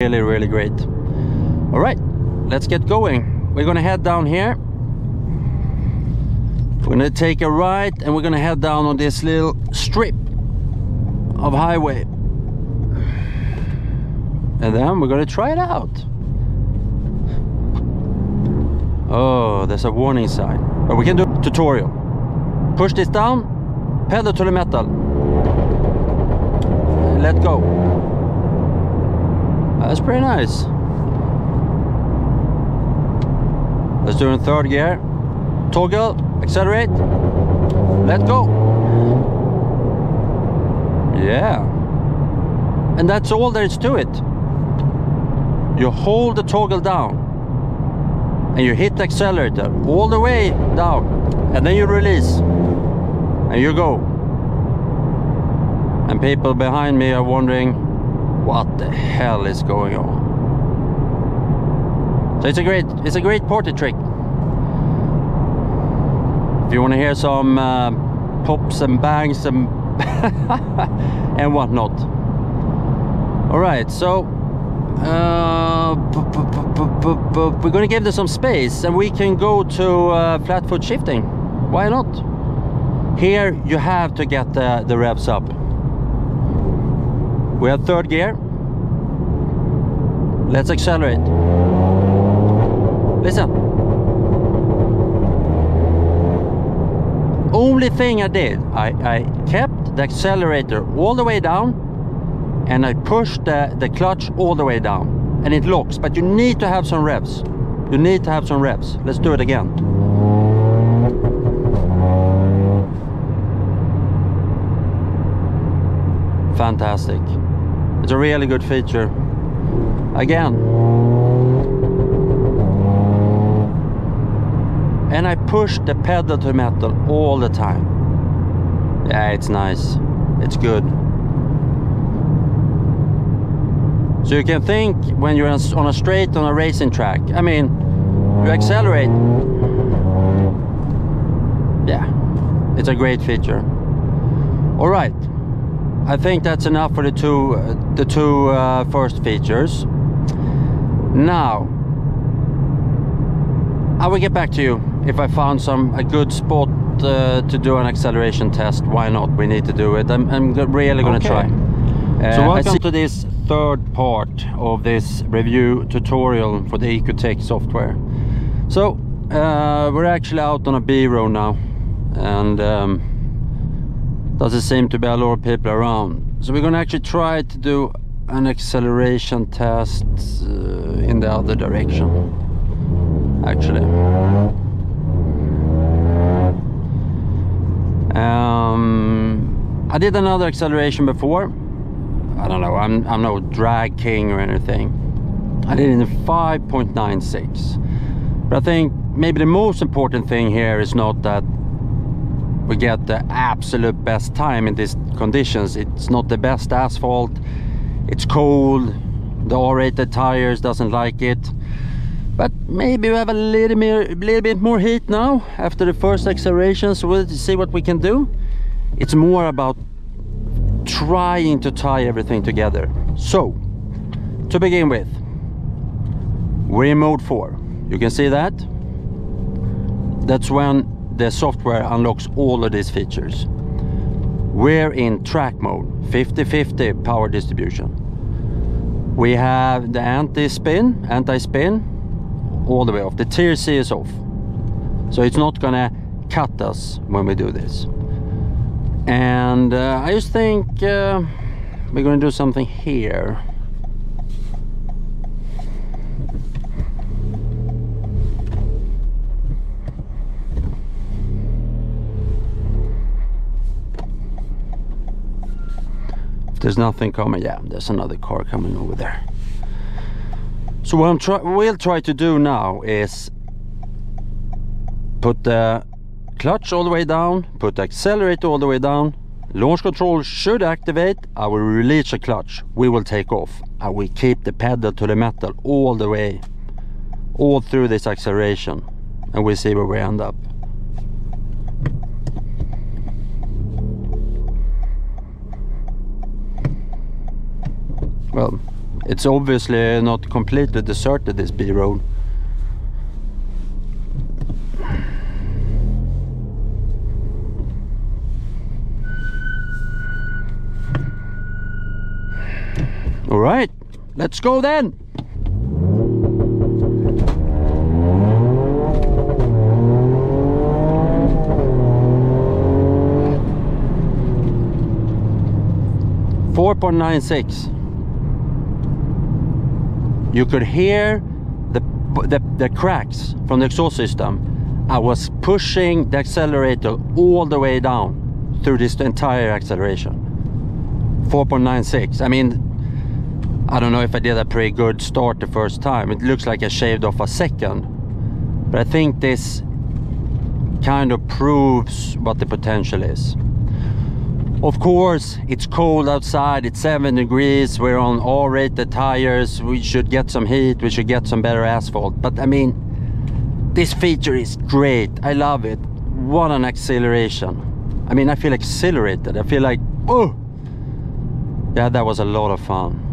really, really great. All right, let's get going. We're gonna head down here. We're gonna take a right and we're gonna head down on this little strip of highway. And then we're gonna try it out. Oh, there's a warning sign. But we can do a tutorial. Push this down, pedal to the metal. Let go. Uh, that's pretty nice. Let's do it in third gear. Toggle, accelerate, let go. Yeah. And that's all there is to it. You hold the toggle down and you hit the accelerator all the way down and then you release and you go. And people behind me are wondering what the hell is going on. So it's a great, it's a great party trick. If you want to hear some uh, pops and bangs and and whatnot. All right, so uh, we're going to give this some space, and we can go to uh, flat foot shifting. Why not? Here you have to get the, the revs up. We have third gear. Let's accelerate. Listen. Only thing I did, I, I kept the accelerator all the way down and I pushed the, the clutch all the way down and it locks, but you need to have some revs. You need to have some revs. Let's do it again. Fantastic. It's a really good feature. Again. And I push the pedal to metal all the time. Yeah, it's nice. It's good. So you can think when you're on a straight on a racing track. I mean, you accelerate. Yeah, it's a great feature. All right. I think that's enough for the two, uh, the two uh, first features. Now, I will get back to you if I found some a good spot uh, to do an acceleration test. Why not? We need to do it. I'm, I'm really going to Okay. try. So Uh, welcome- to this third part of this review tutorial for the EcuTek software. So uh, we're actually out on a B road now, and um, doesn't seem to be a lot of people around. So we're gonna actually try to do an acceleration test uh, in the other direction. Actually. Um, I did another acceleration before. I don't know, I'm, I'm no drag king or anything. I did it in 5.96. But I think maybe the most important thing here is not that we get the absolute best time in these conditions. It's not the best asphalt. It's cold. The R-rated tires doesn't like it. But maybe we have a little, more, little bit more heat now after the first acceleration. So we'll see what we can do. It's more about trying to tie everything together. So, to begin with, we're in mode 4. You can see that. That's when the software unlocks all of these features. We're in track mode, 50-50 power distribution. We have the anti-spin, anti-spin, all the way off. The TRC is off. So it's not gonna cut us when we do this. And uh, I just think uh, we're gonna do something here. There's nothing coming, yeah, there's another car coming over there. So what I'm try we'll try to do now is put the clutch all the way down, put the accelerator all the way down, launch control should activate, I will release the clutch, we will take off. I will keep the pedal to the metal all the way, all through this acceleration, and we'll see where we end up. Well, It's obviously not completely deserted this B road. All right, let's go then. Four point nine six. You could hear the, the the cracks from the exhaust system. I was pushing the accelerator all the way down through this entire acceleration. 4.96. I mean, I don't know if I did a pretty good start the first time. It looks like I shaved off a second. But I think this kind of proves what the potential is. Of course, it's cold outside, it's 7 degrees, we're on R-rated tires, we should get some heat, we should get some better asphalt. But I mean, this feature is great, I love it. What an acceleration. I mean, I feel exhilarated, I feel like, oh! Yeah, that was a lot of fun.